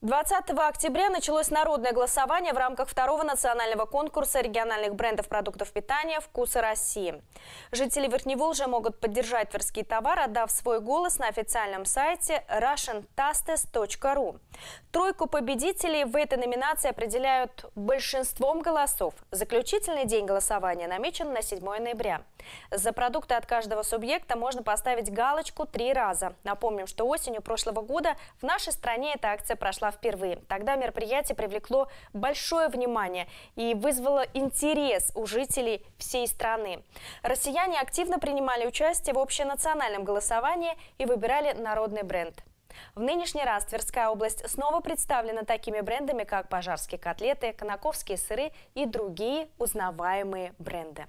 20 октября началось народное голосование в рамках второго национального конкурса региональных брендов продуктов питания «Вкусы России». Жители Верхневолжья могут поддержать тверские товары, отдав свой голос на официальном сайте russiantastes.ru. Тройку победителей в этой номинации определяют большинством голосов. Заключительный день голосования намечен на 7 ноября. За продукты от каждого субъекта можно поставить галочку три раза. Напомним, что осенью прошлого года в нашей стране эта акция прошла впервые. Тогда мероприятие привлекло большое внимание и вызвало интерес у жителей всей страны. Россияне активно принимали участие в общенациональном голосовании и выбирали народный бренд. В нынешний раз Тверская область снова представлена такими брендами, как пожарские котлеты, конаковские сыры и другие узнаваемые бренды.